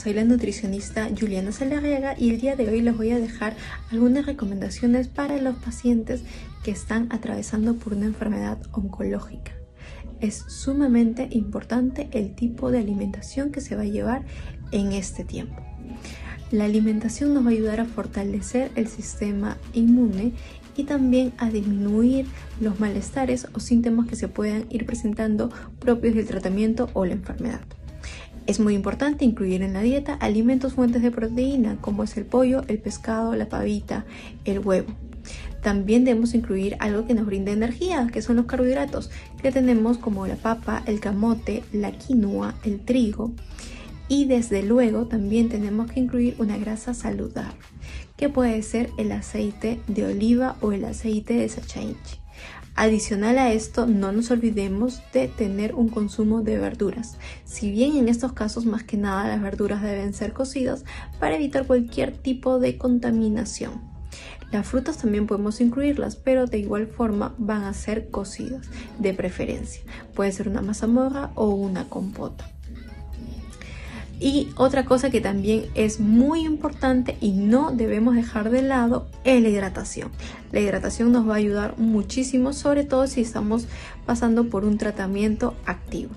Soy la nutricionista Juliana Salarriaga y el día de hoy les voy a dejar algunas recomendaciones para los pacientes que están atravesando por una enfermedad oncológica. Es sumamente importante el tipo de alimentación que se va a llevar en este tiempo. La alimentación nos va a ayudar a fortalecer el sistema inmune y también a disminuir los malestares o síntomas que se puedan ir presentando propios del tratamiento o la enfermedad. Es muy importante incluir en la dieta alimentos fuentes de proteína como es el pollo, el pescado, la pavita, el huevo. También debemos incluir algo que nos brinde energía, que son los carbohidratos, que tenemos como la papa, el camote, la quinoa, el trigo. Y desde luego también tenemos que incluir una grasa saludable, que puede ser el aceite de oliva o el aceite de sachaichi. Adicional a esto, no nos olvidemos de tener un consumo de verduras. Si bien en estos casos más que nada las verduras deben ser cocidas para evitar cualquier tipo de contaminación. Las frutas también podemos incluirlas, pero de igual forma van a ser cocidas, de preferencia. Puede ser una mazamorra o una compota. Y otra cosa que también es muy importante y no debemos dejar de lado es la hidratación. La hidratación nos va a ayudar muchísimo, sobre todo si estamos pasando por un tratamiento activo.